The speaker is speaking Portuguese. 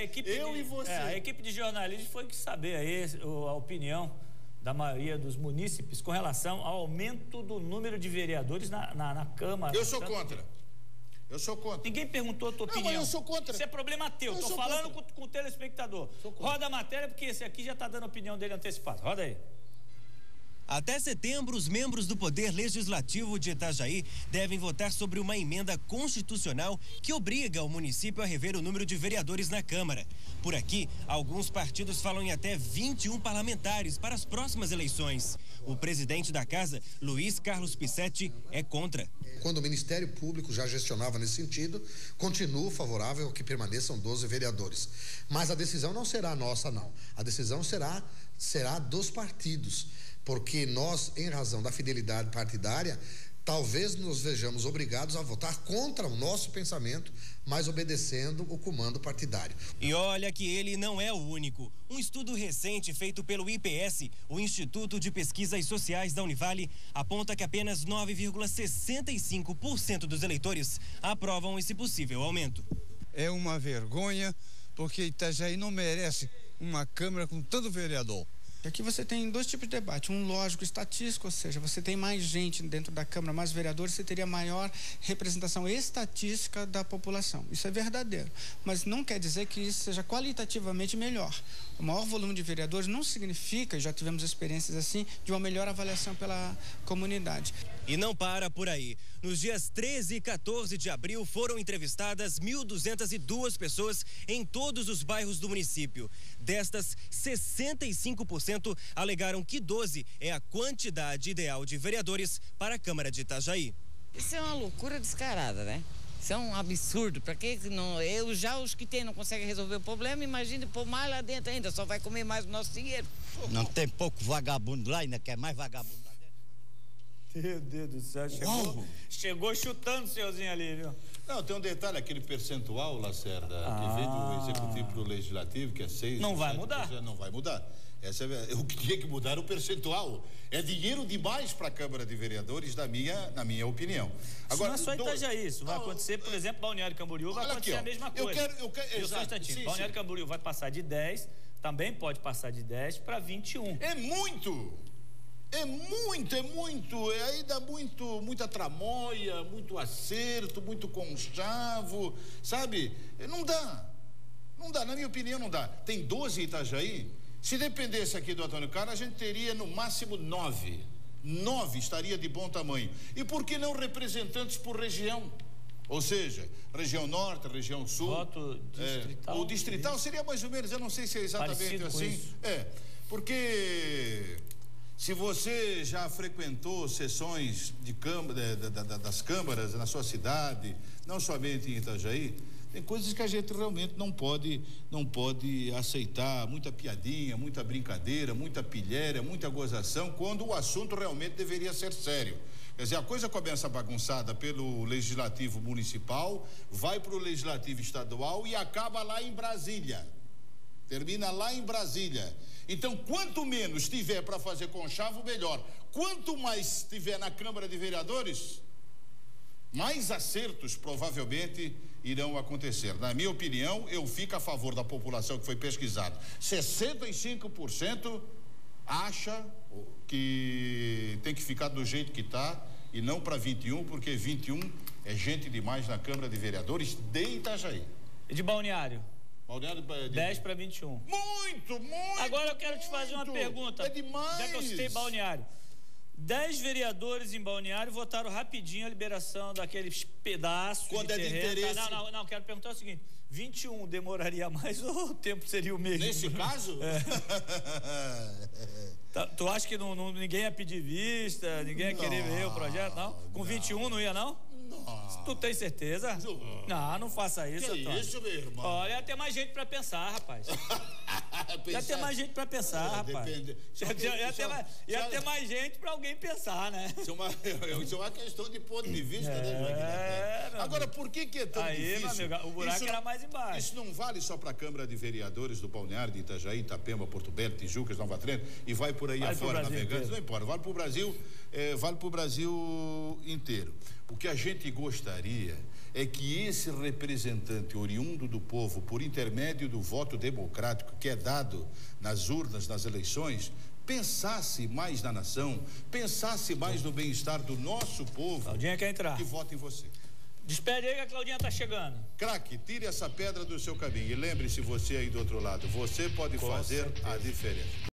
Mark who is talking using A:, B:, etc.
A: a equipe
B: eu
A: de,
B: e você.
A: É, a equipe de jornalismo foi que saber aí a opinião da maioria dos munícipes com relação ao aumento do número de vereadores na, na, na Câmara.
B: Eu sou contra. Eu sou contra.
A: Ninguém perguntou a tua
B: não,
A: opinião.
B: Mas eu sou contra.
A: Isso é problema teu. Eu Tô falando com, com, o telespectador. Roda a matéria, porque esse aqui já está dando a opinião dele antecipada. Roda aí.
C: Até setembro, os membros do Poder Legislativo de Itajaí devem votar sobre uma emenda constitucional que obriga o município a rever o número de vereadores na Câmara. Por aqui, alguns partidos falam em até 21 parlamentares para as próximas eleições. O presidente da casa, Luiz Carlos Pissetti, é contra.
D: Quando o Ministério Público já gestionava nesse sentido, continuo favorável que permaneçam 12 vereadores. Mas a decisão não será nossa, não. A decisão será, será dos partidos porque nós, em razão da fidelidade partidária, talvez nos vejamos obrigados a votar contra o nosso pensamento, mas obedecendo o comando partidário.
C: E olha que ele não é o único. Um estudo recente feito pelo IPS, o Instituto de Pesquisas Sociais da Univale, aponta que apenas 9,65% dos eleitores aprovam esse possível aumento.
E: É uma vergonha, porque Itajaí não merece uma Câmara com tanto vereador.
F: Aqui você tem dois tipos de debate, um lógico estatístico, ou seja, você tem mais gente dentro da Câmara, mais vereadores, você teria maior representação estatística da população. Isso é verdadeiro, mas não quer dizer que isso seja qualitativamente melhor. O maior volume de vereadores não significa, já tivemos experiências assim, de uma melhor avaliação pela comunidade.
C: E não para por aí. Nos dias 13 e 14 de abril foram entrevistadas 1.202 pessoas em todos os bairros do município. Destas, 65% alegaram que 12 é a quantidade ideal de vereadores para a Câmara de Itajaí.
G: Isso é uma loucura descarada, né? Isso é um absurdo. Para que não? Eu já os que tem não conseguem resolver o problema, imagine pôr mais lá dentro ainda, só vai comer mais o nosso dinheiro.
H: Não tem pouco vagabundo lá, ainda quer mais vagabundo lá.
A: Meu Deus do céu, chegou, chegou chutando o senhorzinho ali, viu?
B: Não, tem um detalhe, aquele percentual, Lacerda, ah. que vem do executivo para o legislativo, que é 6.
A: Não vai mudar.
B: Não vai mudar. Essa é, o que tinha que mudar é o percentual. É dinheiro demais para a Câmara de Vereadores, na minha, na minha opinião.
A: Agora, isso não é só Itajaí, isso vai acontecer, por exemplo, Balneário Camboriú vai acontecer aqui, a mesma coisa.
B: Eu quero, eu quero,
A: eu exato, um sim, Balneário sim. Camboriú vai passar de 10, também pode passar de 10 para 21.
B: É muito! É muito, é muito, é aí dá muito, muita tramóia, muito acerto, muito conchavo, sabe? Não dá, não dá, na minha opinião não dá. Tem 12 Itajaí, se dependesse aqui do Antônio Carlos, a gente teria no máximo nove. Nove estaria de bom tamanho. E por que não representantes por região? Ou seja, região norte, região sul.
A: Voto distrital. É,
B: o distrital seria mais ou menos, eu não sei se é exatamente assim. É, porque se você já frequentou sessões de câmara, das câmaras na sua cidade, não somente em Itajaí, tem coisas que a gente realmente não pode, não pode aceitar, muita piadinha, muita brincadeira, muita pilhéria, muita gozação, quando o assunto realmente deveria ser sério. Quer dizer, a coisa começa bagunçada pelo legislativo municipal, vai para o legislativo estadual e acaba lá em Brasília. Termina lá em Brasília. Então, quanto menos tiver para fazer conchavo, melhor. Quanto mais tiver na Câmara de Vereadores, mais acertos provavelmente irão acontecer. Na minha opinião, eu fico a favor da população que foi pesquisada. 65% acha que tem que ficar do jeito que está e não para 21, porque 21 é gente demais na Câmara de Vereadores de Itajaí.
A: De Balneário?
B: Balneário de...
A: 10 para 21.
B: Muito, muito.
A: Agora eu quero te fazer uma pergunta.
B: É demais.
A: Já que eu citei Balneário. Dez vereadores em Balneário votaram rapidinho a liberação daqueles pedaços
B: Quando
A: de
B: é de
A: terreno.
B: interesse...
A: Não, não, não, quero perguntar o seguinte. 21 demoraria mais ou o tempo seria o mesmo?
B: Nesse caso?
A: É. tá, tu acha que não, não, ninguém ia pedir vista, ninguém ia querer ver o projeto, não? Com não. 21 não ia, não?
B: Não.
A: Tu tem certeza?
B: Não,
A: não, não faça isso,
B: que
A: Antônio.
B: isso, meu irmão?
A: Olha, ia ter mais gente pra pensar, rapaz. ia ter mais gente pra pensar, é, rapaz. Depende. Ia, ia, ter, mais, gente pra alguém pensar, né?
B: Isso é uma, isso é uma questão de ponto de vista, né, é, né, Agora, por que, que é tão
A: Aí,
B: difícil?
A: Meu amigo, o buraco
B: isso,
A: era mais embaixo.
B: Isso não vale só pra Câmara de Vereadores do Balneário de Itajaí, Itapema, Porto Belo, Tijucas, Nova Trento e vai por aí
A: vale
B: afora, navegantes. Não importa, vale pro Brasil, é, vale pro Brasil inteiro. O que a gente gostaria é que esse representante oriundo do povo, por intermédio do voto democrático que é dado nas urnas, nas eleições, pensasse mais na nação, pensasse mais no bem-estar do nosso povo.
A: Claudinha quer entrar.
B: Que vota em você.
A: Despede aí que a Claudinha tá chegando.
B: Craque, tire essa pedra do seu caminho e lembre-se você aí do outro lado, você pode
A: Com
B: fazer
A: certeza.
B: a diferença.